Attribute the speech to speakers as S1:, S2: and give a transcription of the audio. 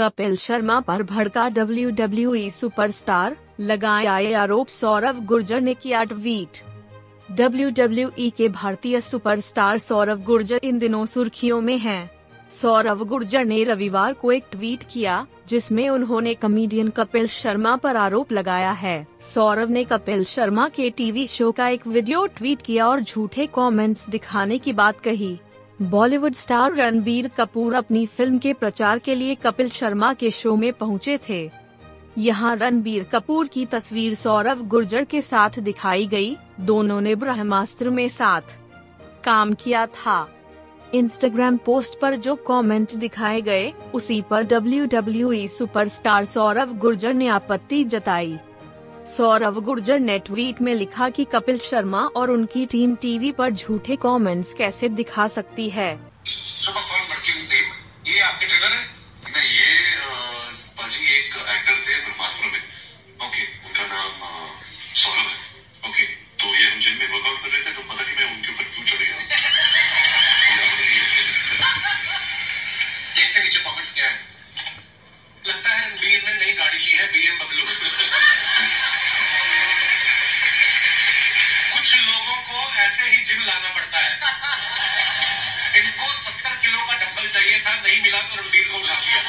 S1: कपिल शर्मा पर भड़का W superstar लगाया आरोप सौरव गुर्जर ने किया ट्वीट। WWE के भारतीय सुपरस्टार सौरव गुर्जर इन दिनों सुर्खियों में हैं। सौरव गुर्जर ने रविवार को एक ट्वीट किया, जिसमें उन्होंने कमेडियन कपिल शर्मा पर आरोप लगाया है। सौरव ने कपिल शर्मा के टीवी शो का एक वीडियो ट्वीट किया और झूठे कमेंट्स दिखाने की बात कही। बॉलीवुड स्टार रणबीर कपूर अपनी फ़िल्म के प्रचार के लिए कपिल शर्मा के शो में पहुँचे थे। यहाँ रणबीर कपूर की तस्वीर सौरव गुर्जर के साथ दिखाई गई, दोनों ने ब्रह्मास्त्र में साथ काम किया था। इंस्टाग्राम पोस्ट पर जो कमेंट दिखाए गए उसी पर W W superstar Saurav Gurjar ने आपत्ति जताई। सौरव गुर्जर ने ट्वीट में लिखा कि कपिल शर्मा और उनकी टीम टीवी पर झूठे कमेंट्स कैसे दिखा सकती है?
S2: ये आपके ट्रेलर है? नहीं ये पाजी एक एक्टर थे ब्रह्मास्त्र में। ओके उनका नाम सौरभ है। ओके तो ये हम जिम में वर्कआउट कर रहे थे तो पता नहीं मैं उनके ऊपर क्यों चढ़ गया देखते नीचे पॉकेट्स क्या है। कुछ लोगों को ऐसे ही जिम लाना पड़ता है। इनको सत्तर किलो का डब्बल चाहिए था, नहीं मिला तो रणबीर को उठा लिया।